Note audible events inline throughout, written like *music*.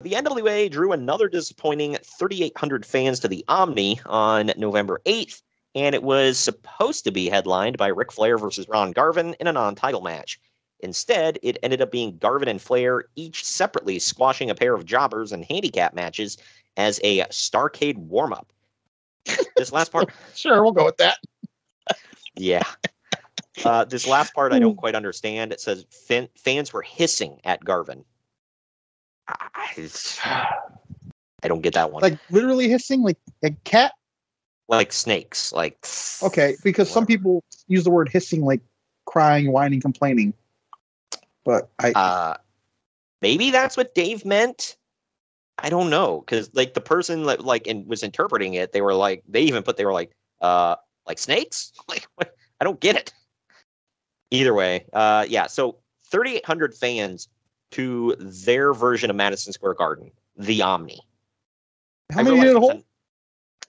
the NWA drew another disappointing 3,800 fans to the Omni on November 8th, and it was supposed to be headlined by Ric Flair versus Ron Garvin in a non title match. Instead, it ended up being Garvin and Flair each separately squashing a pair of jobbers in handicap matches as a Starrcade warm up. This last part, *laughs* Sure, we'll go with that. yeah. Uh, this last part I don't quite understand. It says fan, fans were hissing at Garvin. I, I don't get that one. Like, literally hissing, like a cat. Like snakes. Like Okay, because some people use the word hissing like crying, whining, complaining. But I Uh, maybe that's what Dave meant. I don't know because like the person that like and was interpreting it, they were like they even put they were like uh like snakes. *laughs* Like what? I don't get it. Either way, uh, yeah. So 3,800 fans to their version of Madison Square Garden, the Omni. how I many did it hold?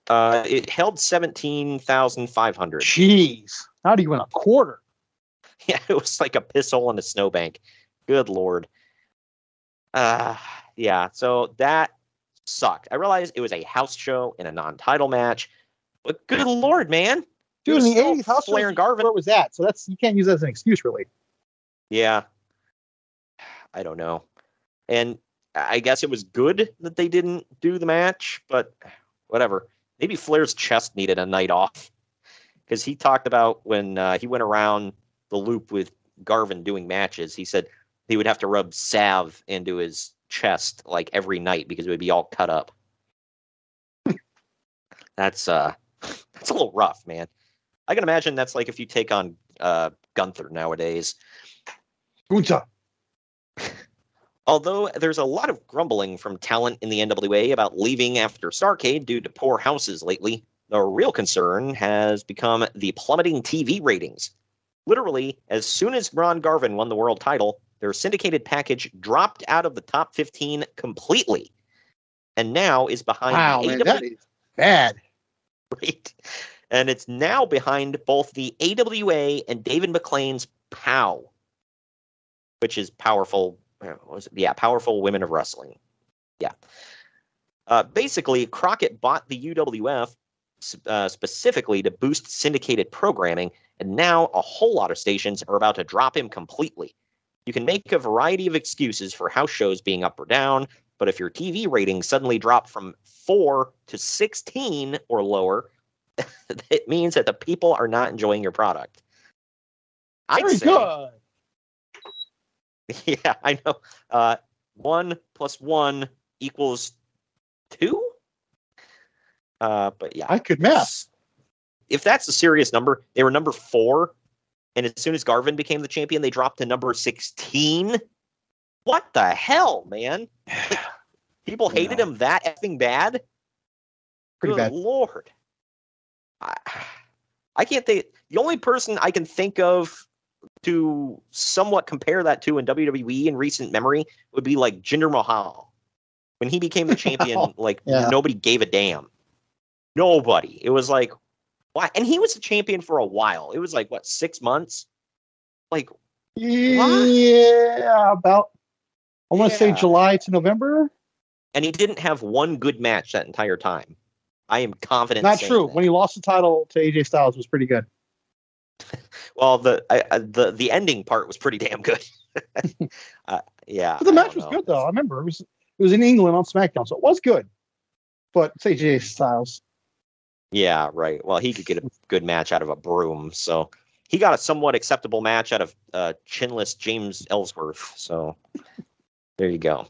Uh, it held 17,500. Jeez, not even a quarter. *laughs* Yeah, it was like a piss hole in a snowbank. Good lord. Uh yeah, so that sucked. I realized it was a house show in a non-title match, but good lord, man. Dude, was in the eighties, house Flair and Garvin. where was that? So that's you can't use that as an excuse, really. Yeah. I don't know. And I guess it was good that they didn't do the match, but whatever. Maybe Flair's chest needed a night off. Because he talked about when uh, he went around the loop with Garvin doing matches, he said he would have to rub salve into his chest like every night because it would be all cut up. that's uh *laughs* that's a little rough, man. I can imagine that's like if you take on uh Gunther nowadays. Gunta. Although there's a lot of grumbling from talent in the NWA about leaving after Starrcade due to poor houses lately, the real concern has become the plummeting TV ratings. Literally, as soon as Ron Garvin won the world title, their syndicated package dropped out of the top 15 completely. And now is behind Wow, the man, AW that is bad. Right. And it's now behind both the AWA and David McLane's POW, which is powerful. uh, was it? Yeah, powerful women of wrestling. Yeah. Uh, basically, Crockett bought the UWF uh, specifically to boost syndicated programming, and now a whole lot of stations are about to drop him completely. You can make a variety of excuses for house shows being up or down, but if your TV ratings suddenly drop from 4 to 16 or lower, *laughs* it means that the people are not enjoying your product. I'd Very say, good. *laughs* Yeah, I know. Uh, one plus one equals two. Uh, but yeah, I could math. if that's a serious number, they were number four, and as soon as Garvin became the champion, they dropped to number sixteen. What the hell, man? *sighs* Like, people hated Yeah. him that effing bad. Pretty Good bad. lord. I, I can't think. The only person I can think of to somewhat compare that to in WWE in recent memory would be like Jinder Mahal. When he became the *laughs* champion, like Yeah. nobody gave a damn. Nobody. It was like, why? And he was the champion for a while. It was like what six months? Like, Yeah, about. I want to say July to November. and he didn't have one good match that entire time. I am confident. Not true. that. When he lost the title to AJ Styles, was pretty good. Well, the I, the the ending part was pretty damn good. *laughs* *laughs* uh, yeah, But the match was know. good though. I remember it was it was in England on SmackDown, so it was good. But it's AJ Styles. Yeah, right. Well, he could get a good match out of a broom, so he got a somewhat acceptable match out of uh, chinless James Ellsworth. So there you go.